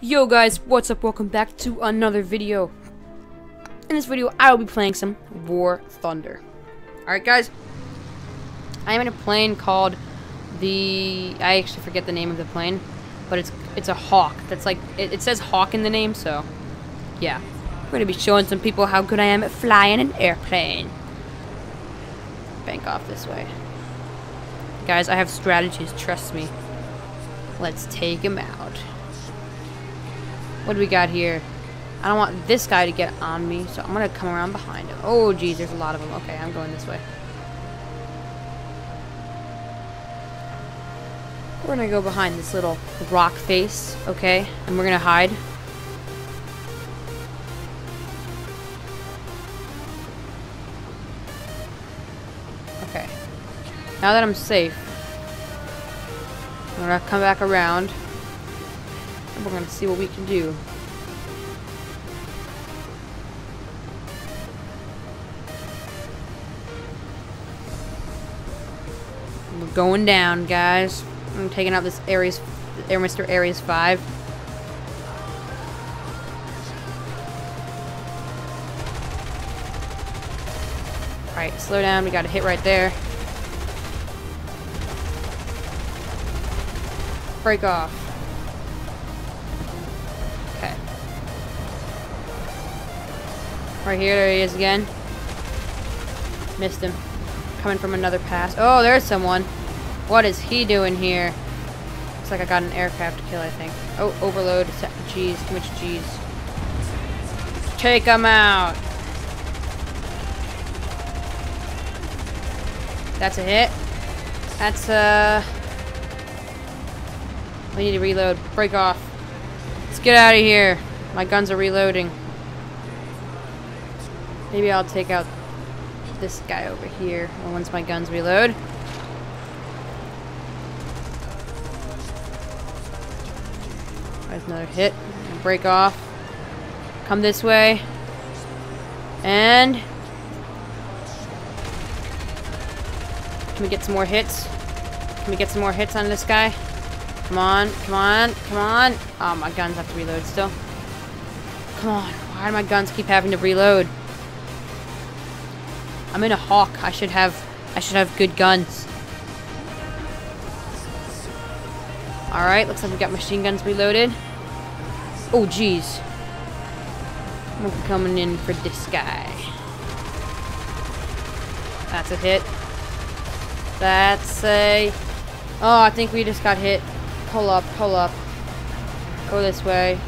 Yo guys, what's up? Welcome back to another video. In this video, I will be playing some War Thunder. Alright guys, I am in a plane called the... I actually forget the name of the plane, but it's it's a Hawk. That's like, it, it says Hawk in the name, so yeah. I'm going to be showing some people how good I am at flying an airplane. Bank off this way. Guys, I have strategies, trust me. Let's take him out. What do we got here? I don't want this guy to get on me, so I'm going to come around behind him. Oh, geez, there's a lot of them. Okay, I'm going this way. We're going to go behind this little rock face, okay? And we're going to hide. Okay. Now that I'm safe, I'm going to come back around. And we're going to see what we can do. We're going down, guys. I'm taking out this Ares, Air Mr. Ares 5. Alright, slow down. We got a hit right there. Break off. Right here, there he is again. Missed him. Coming from another pass. Oh, there's someone. What is he doing here? Looks like I got an aircraft kill, I think. Oh, overload. Jeez, too much G's. Take him out. That's a hit. That's uh We need to reload. Break off. Let's get out of here. My guns are reloading. Maybe I'll take out this guy over here once my guns reload. There's another hit. Break off. Come this way. And Can we get some more hits? Can we get some more hits on this guy? Come on, come on, come on. Oh, my guns have to reload still. Come on. Why do my guns keep having to reload? I'm in a hawk. I should have I should have good guns. Alright, looks like we got machine guns reloaded. Oh jeez. I'm coming in for this guy. That's a hit. That's a... Oh, I think we just got hit. Pull up, pull up. Go this way.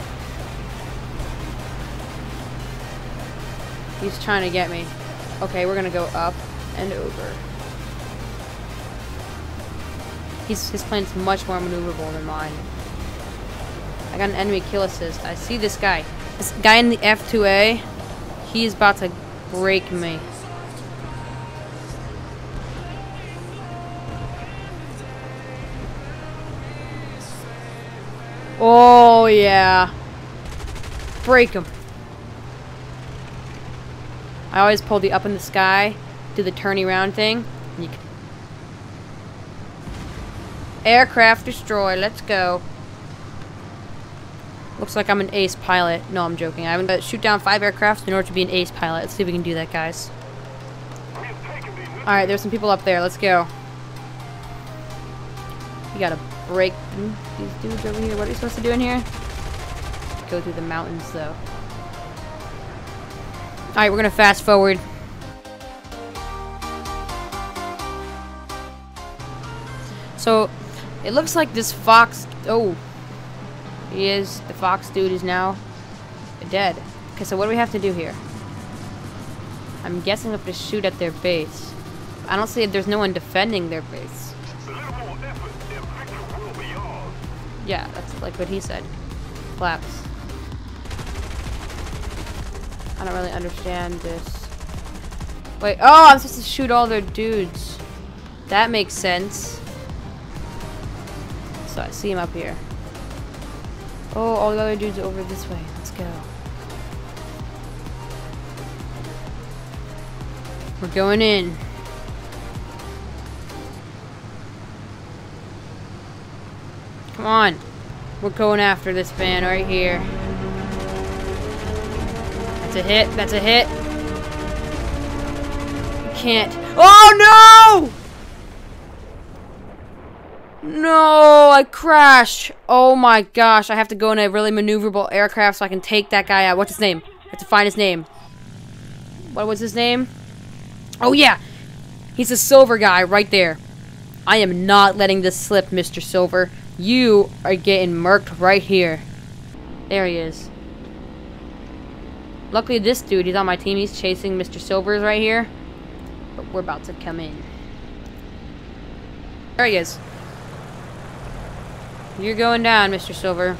He's trying to get me. Okay, we're gonna go up and over. He's, his plane's much more maneuverable than mine. I got an enemy kill assist. I see this guy. This guy in the F2A, he's about to break me. Oh, yeah. Break him. I always pull the up in the sky, do the turning around thing. Aircraft destroy. Let's go. Looks like I'm an ace pilot. No, I'm joking. I'm going to shoot down five aircrafts in order to be an ace pilot. Let's see if we can do that, guys. Alright, there's some people up there. Let's go. You gotta break these dudes over here. What are you supposed to do in here? Go through the mountains, though. Alright, we're gonna fast forward. So, it looks like this fox... Oh. He is... The fox dude is now dead. Okay, so what do we have to do here? I'm guessing we have to shoot at their base. I don't see... If there's no one defending their base. Yeah, that's like what he said. Flaps. I don't really understand this. Wait, oh, I'm supposed to shoot all their dudes. That makes sense. So I see him up here. Oh, all the other dudes over this way. Let's go. We're going in. Come on. We're going after this man right here. That's a hit. That's a hit. Can't. Oh no! No, I crashed. Oh my gosh, I have to go in a really maneuverable aircraft so I can take that guy out. What's his name? I have to find his name. What was his name? Oh yeah, he's a silver guy right there. I am not letting this slip, Mr. Silver. You are getting murked right here. There he is. Luckily, this dude, he's on my team. He's chasing Mr. Silver's right here. But we're about to come in. There he is. You're going down, Mr. Silver.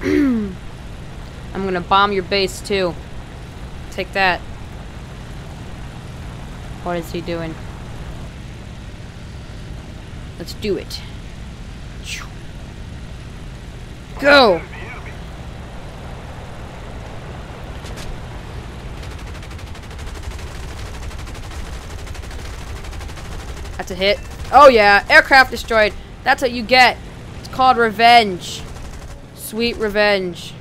I'm gonna bomb your base, too. Take that. What is he doing? Let's do it. Go! That's a hit. Oh yeah, aircraft destroyed. That's what you get. It's called revenge. Sweet revenge.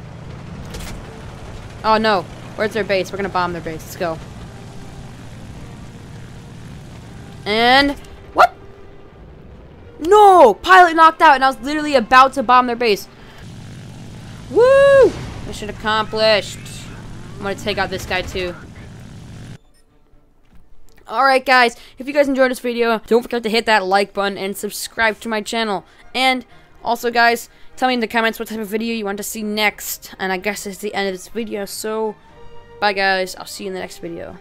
Oh no. Where's their base? We're gonna bomb their base. Let's go. And what? No! Pilot knocked out and I was literally about to bomb their base. Woo! Mission accomplished. I'm gonna take out this guy too. Alright guys, if you guys enjoyed this video, don't forget to hit that like button and subscribe to my channel. And also guys, tell me in the comments what type of video you want to see next. And I guess it's the end of this video, so bye guys, I'll see you in the next video.